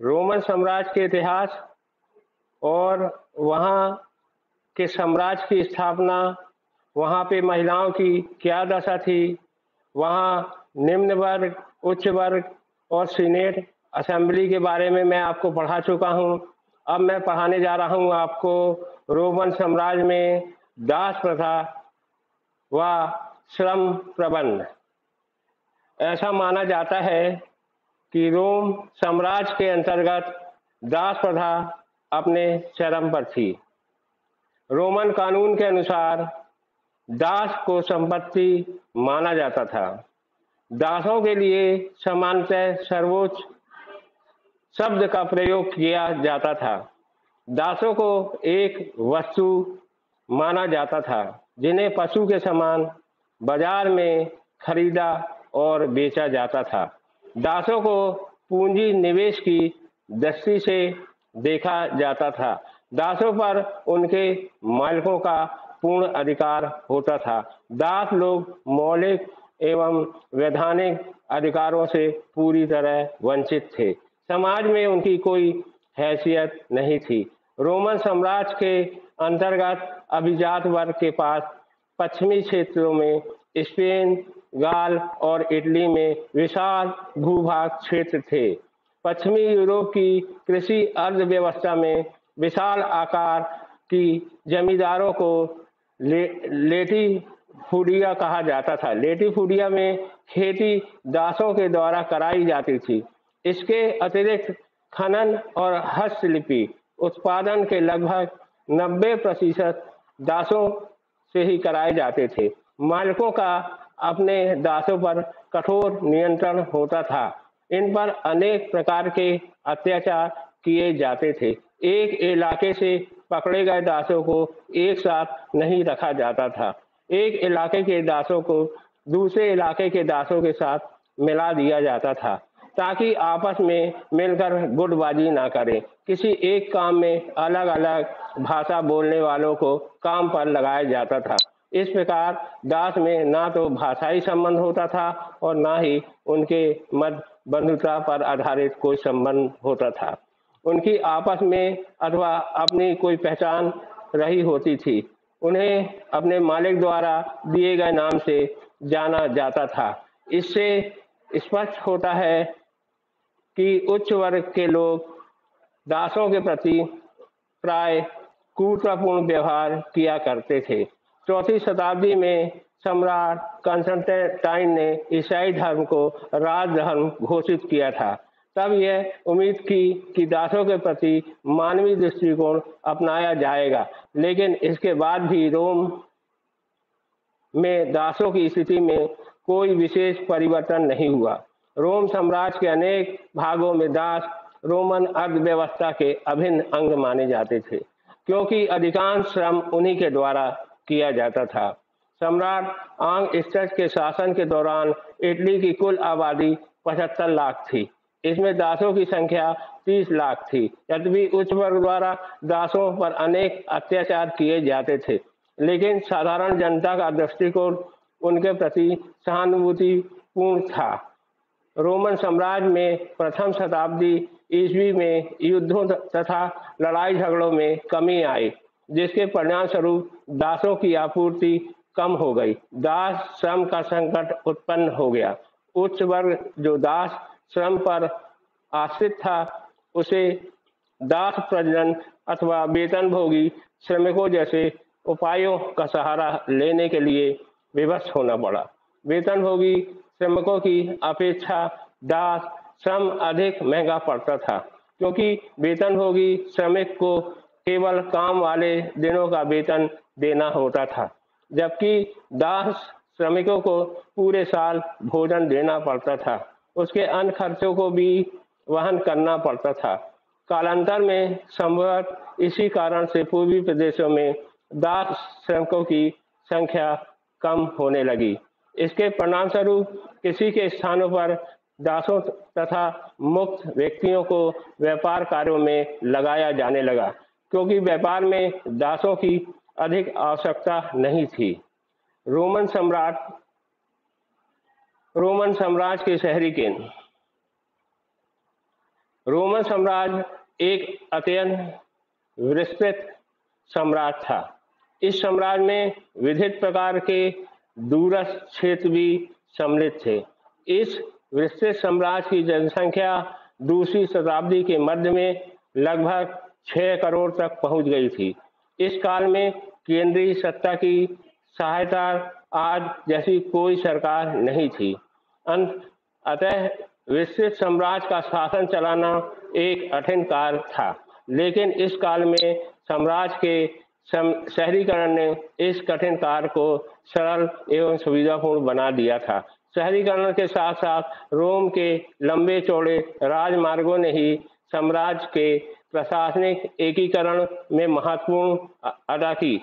Roman साम्राज्य के इतिहास और वहाँ के साम्राज्य की स्थापना, वहाँ पे महिलाओं की क्या दशा थी, वहाँ निम्न वर्ग, उच्च वर्ग और सीनेट असेंबली के बारे में मैं आपको पढ़ा चुका हूँ। अब मैं पढ़ाने जा रहा हूँ आपको रोमन साम्राज्य में दास प्रथा व श्रम प्रबंध। ऐसा माना जाता है कि रोम साम्राज्य के अंतर्गत दास प्रथा अपने चरम पर थी। रोमन कानून के अनुसार दास को संपत्ति माना जाता था। दासों के लिए समानतः सर्वोच्च शब्द का प्रयोग किया जाता था। दासों को एक वस्तु माना जाता था, जिन्हें पशु के समान बाज़ार में खरीदा और बेचा जाता था। दासों को पूंजी निवेश की दृष्टि से देखा जाता था। दासों पर उनके मालिकों का पूर्ण अधिकार होता था। दास लोग मौलिक एवं वैधानिक अधिकारों से पूरी तरह वंचित थे। समाज में उनकी कोई हैसियत नहीं थी। रोमन साम्राज्य के अंतर्गत अभिजात वर्ग के पास पश्चिमी क्षेत्रों में स्पेन गाल और इटली में विशाल भूभाग क्षेत्र थे। पश्चिमी यूरोप की कृषि अर्थव्यवस्था में विशाल आकार की जमींदारों को ले, लेटी फूडिया कहा जाता था। लेटी फूडिया में खेती दासों के द्वारा कराई जाती थी। इसके अतिरिक्त खनन और हस्तलिपि उत्पादन के लगभग 90 प्रतिशत दासों से ही कराए जाते थे। मालिकों का अपने दासों पर कठोर नियंत्रण होता था। इन पर अनेक प्रकार के अत्याचार किए जाते थे। एक इलाके से पकड़े गए दासों को एक साथ नहीं रखा जाता था। एक इलाके के दासों को दूसरे इलाके के दासों के साथ मिला दिया जाता था, ताकि आपस में मिलकर गुटबाजी ना करें। किसी एक काम में अलग अलग भाषा बोलने वालों को काम पर लगाया जाता था। इस प्रकार दास में ना तो भाषाई संबंध होता था और ना ही उनके मत बंधुता पर आधारित कोई संबंध होता था। उनकी आपस में अथवा अपनी कोई पहचान रही होती थी। उन्हें अपने मालिक द्वारा दिए गए नाम से जाना जाता था। इससे स्पष्ट होता है कि उच्च वर्ग के लोग दासों के प्रति प्राय कूटपूर्ण व्यवहार किया करते थे। चौथी शताब्दी में सम्राट कंस्टेंटाइन ने ईसाई धर्म को राज धर्म घोषित किया था। तब यह उम्मीद की कि दासों के प्रति मानवीय दृष्टिकोण अपनाया जाएगा, लेकिन इसके बाद भी रोम में दासों की स्थिति में कोई विशेष परिवर्तन नहीं हुआ। रोम साम्राज्य के अनेक भागों में दास रोमन अर्थव्यवस्था के अभिन्न अंग माने जाते थे, क्योंकि अधिकांश श्रम उन्हीं के द्वारा किया जाता था। सम्राट आंग स्टच के शासन के दौरान इटली की कुल आबादी पचहत्तर लाख थी। इसमें दासों की संख्या तीस लाख थी यद्यपि उच्च वर्ग द्वारा दासों पर अनेक अत्याचार किए जाते थे। लेकिन साधारण जनता का दृष्टिकोण उनके प्रति सहानुभूति पूर्ण था। रोमन साम्राज्य में प्रथम शताब्दी ईस्वी में युद्धों तथा लड़ाई झगड़ों में कमी आई। जिसके परिणाम स्वरूप दासों की आपूर्ति कम हो गई। दास श्रम का संकट उत्पन्न हो गया। उच्च वर्ग जो दास श्रम पर आश्रित था, उसे दास प्रजनन अथवा वेतन भोगी श्रमिकों जैसे उपायों का सहारा लेने के लिए विवश होना पड़ा। वेतन भोगी श्रमिकों की अपेक्षा दास श्रम अधिक महँगा पड़ता था, क्योंकि वेतन भोगी श्रमिक को केवल काम वाले दिनों का वेतन देना होता था, जबकि दास श्रमिकों को पूरे साल भोजन देना पड़ता था। उसके अन्य खर्चों को भी वहन करना पड़ता था। कालांतर में संभवत इसी कारण से पूर्वी प्रदेशों में दास श्रमिकों की संख्या कम होने लगी। इसके परिणाम स्वरूप किसी के स्थानों पर दासों तथा मुक्त व्यक्तियों को व्यापार कार्यों में लगाया जाने लगा। क्योंकि व्यापार में दासों की अधिक आवश्यकता नहीं थी। रोमन सम्राट, रोमन साम्राज्य के शहरी केंद्र रोमन साम्राज्य एक अत्यंत विस्तृत सम्राट था। इस साम्राज्य में विविध प्रकार के दूरस्थ क्षेत्र भी सम्मिलित थे। इस विस्तृत साम्राज्य की जनसंख्या दूसरी शताब्दी के मध्य में लगभग छह करोड़ तक पहुँच गई थी। इस काल में केंद्रीय सत्ता की सहायता आज जैसी कोई सरकार नहीं थी। अंत अतः विस्तृत साम्राज्य का शासन चलाना एक कठिन कार्य था। लेकिन इस काल में साम्राज्य के शहरीकरण ने इस कठिन कार्य को सरल एवं सुविधापूर्ण बना दिया था। शहरीकरण के साथ साथ रोम के लंबे चौड़े राजमार्गों ने ही साम्राज्य के प्रशासनिक एकीकरण में महत्वपूर्ण अदा की।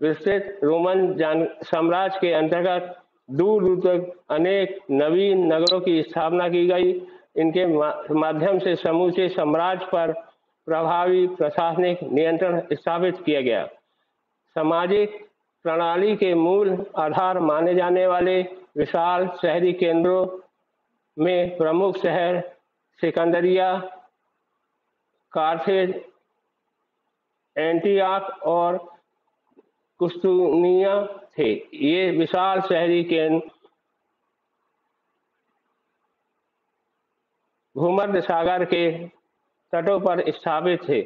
विस्तृत रोमन साम्राज्य के अंतर्गत दूर दूर तक अनेक नवीन नगरों की स्थापना की गई। इनके माध्यम से समूचे साम्राज्य पर प्रभावी प्रशासनिक नियंत्रण स्थापित किया गया। सामाजिक प्रणाली के मूल आधार माने जाने वाले विशाल शहरी केंद्रों में प्रमुख शहर सिकंदरिया कार्थेज एंटीआक और कुस्तुनिया थे। ये विशाल शहरी केंद्र भूमध्य सागर के तटों पर स्थापित थे।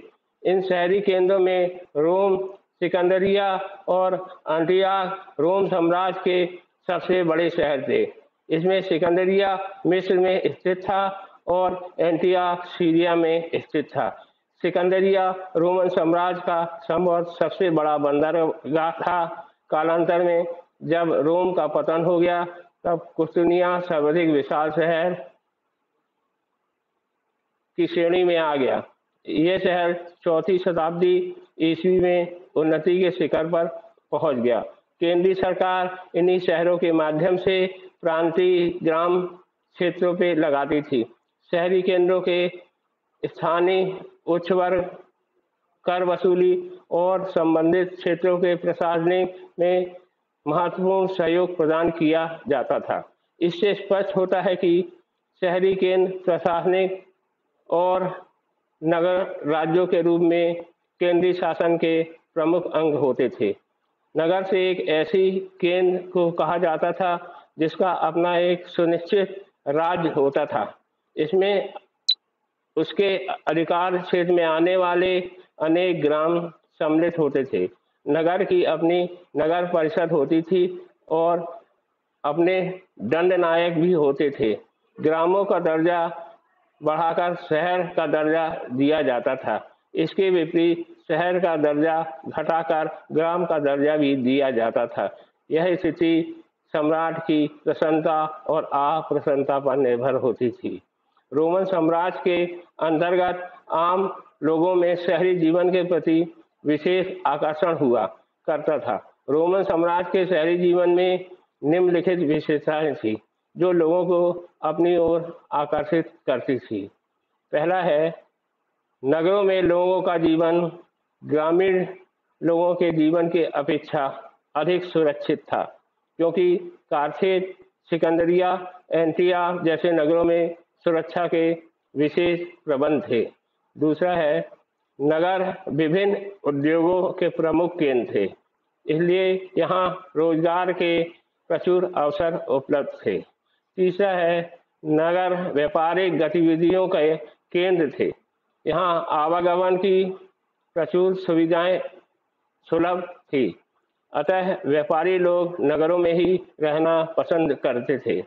इन शहरी केंद्रों में रोम, सिकंदरिया और अंटिया रोम साम्राज्य के सबसे बड़े शहर थे। इसमें सिकंदरिया मिस्र में स्थित था और एंटिया सीरिया में स्थित था। सिकंदरिया रोमन साम्राज्य का संभव सबसे बड़ा बंदरगाह था। कालांतर में जब रोम का पतन हो गया, तब कुस्तुनिया सर्वाधिक विशाल शहर की श्रेणी में आ गया। यह शहर चौथी शताब्दी ईस्वी में उन्नति के शिखर पर पहुँच गया। केंद्रीय सरकार इन्हीं शहरों के माध्यम से प्रांतीय ग्राम क्षेत्रों पे लगाती थी। शहरी केंद्रों के स्थानीय उच्च वर्ग, कर वसूली और संबंधित क्षेत्रों के प्रशासनिक में महत्वपूर्ण सहयोग प्रदान किया जाता था। इससे स्पष्ट होता है कि शहरी केंद्र प्रशासनिक और नगर राज्यों के रूप में केंद्रीय शासन के प्रमुख अंग होते थे। नगर से एक ऐसी केंद्र को कहा जाता था जिसका अपना एक सुनिश्चित राज्य होता था। इसमें उसके अधिकार क्षेत्र में आने वाले अनेक ग्राम सम्मिलित होते थे। नगर की अपनी नगर परिषद होती थी और अपने दंड नायक भी होते थे। ग्रामों का दर्जा बढ़ाकर शहर का दर्जा दिया जाता था। इसके विपरीत शहर का दर्जा घटाकर ग्राम का दर्जा भी दिया जाता था। यह स्थिति सम्राट की प्रसन्नता और अप्रसन्नता पर निर्भर होती थी। रोमन साम्राज्य के अंतर्गत आम लोगों में शहरी जीवन के प्रति विशेष आकर्षण हुआ करता था। रोमन साम्राज्य के शहरी जीवन में निम्नलिखित विशेषताएँ थी, जो लोगों को अपनी ओर आकर्षित करती थी। पहला है, नगरों में लोगों का जीवन, ग्रामीण लोगों के जीवन की अपेक्षा अधिक सुरक्षित था, क्योंकि कारथेज सिकंदरिया, एंटिया जैसे नगरों में सुरक्षा के विशेष प्रबंध थे। दूसरा है, नगर विभिन्न उद्योगों के प्रमुख केंद्र थे, इसलिए यहाँ रोज़गार के प्रचुर अवसर उपलब्ध थे। तीसरा है, नगर व्यापारिक गतिविधियों के केंद्र थे, यहाँ आवागमन की प्रचुर सुविधाएँ सुलभ थी, अतः व्यापारी लोग नगरों में ही रहना पसंद करते थे।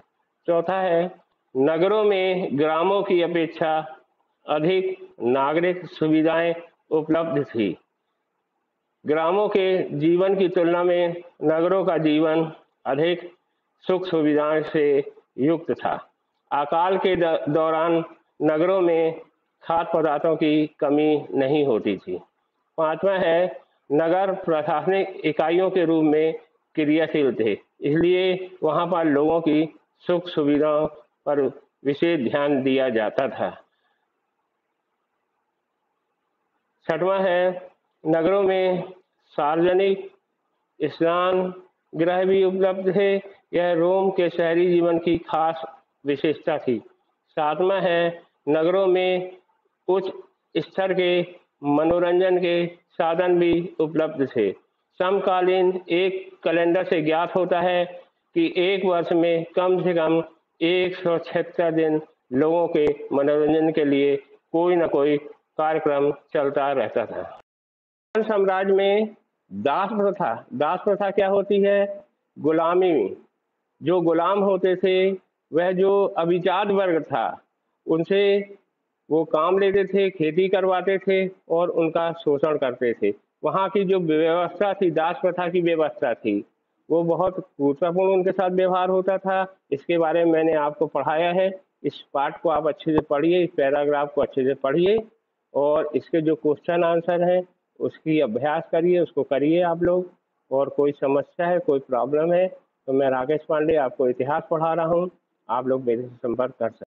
चौथा है नगरों में ग्रामों की अपेक्षा अधिक नागरिक सुविधाएँ उपलब्ध थी। ग्रामों के जीवन की तुलना में नगरों का जीवन अधिक सुख सुविधाएँ से युक्त था। अकाल के दौरान नगरों में खाद्य पदार्थों की कमी नहीं होती थी। पांचवा है, नगर प्रशासनिक इकाइयों के रूप में क्रियाशील थे, इसलिए वहाँ पर लोगों की सुख सुविधाओं पर विशेष ध्यान दिया जाता था। छठवा है, नगरों में सार्वजनिक स्नान ग्रह भी उपलब्ध थे यह रोम के शहरी जीवन की खास विशेषता थी। सातवा है, नगरों में उच्च स्तर के मनोरंजन के साधन भी उपलब्ध थे। समकालीन एक कैलेंडर से ज्ञात होता है कि एक वर्ष में कम से कम एक सौ छिहत्तर दिन लोगों के मनोरंजन के लिए कोई ना कोई कार्यक्रम चलता रहता था। साम्राज्य में दास प्रथा दास प्रथा क्या होती है? गुलामी जो गुलाम होते थे, वह जो अभिजात वर्ग था, उनसे वो काम लेते थे, खेती करवाते थे और उनका शोषण करते थे। वहाँ की जो व्यवस्था थी, दास प्रथा की व्यवस्था थी वो बहुत गुरुत्वपूर्ण उनके साथ व्यवहार होता था। इसके बारे में मैंने आपको पढ़ाया है। इस पार्ट को आप अच्छे से पढ़िए, इस पैराग्राफ को अच्छे से पढ़िए और इसके जो क्वेश्चन आंसर हैं, उसकी अभ्यास करिए, उसको करिए आप लोग। और कोई समस्या है, कोई प्रॉब्लम है तो मैं राकेश पांडे आपको इतिहास पढ़ा रहा हूँ। आप लोग मेरे से संपर्क कर सकते